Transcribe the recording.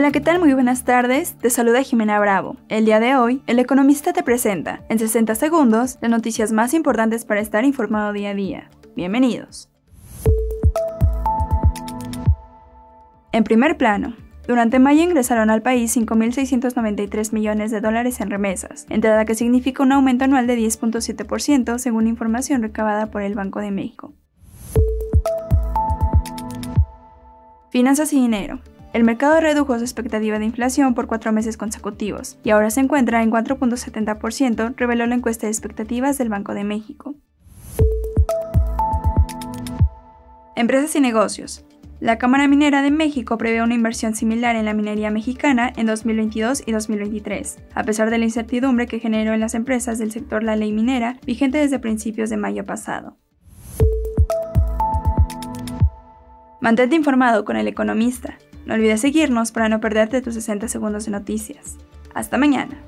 Hola, ¿qué tal? Muy buenas tardes. Te saluda Jimena Bravo. El día de hoy, el economista te presenta, en 60 segundos, las noticias más importantes para estar informado día a día. Bienvenidos. En primer plano, durante mayo ingresaron al país 5.693 millones de dólares en remesas, entrada que significa un aumento anual de 10.7% según información recabada por el Banco de México. Finanzas y dinero. El mercado redujo su expectativa de inflación por cuatro meses consecutivos y ahora se encuentra en 4.70%, reveló la encuesta de expectativas del Banco de México. Empresas y negocios. La Cámara Minera de México prevé una inversión similar en la minería mexicana en 2022 y 2023, a pesar de la incertidumbre que generó en las empresas del sector la ley minera, vigente desde principios de mayo pasado. Mantente informado con el economista. No olvides seguirnos para no perderte tus 60 segundos de noticias. Hasta mañana.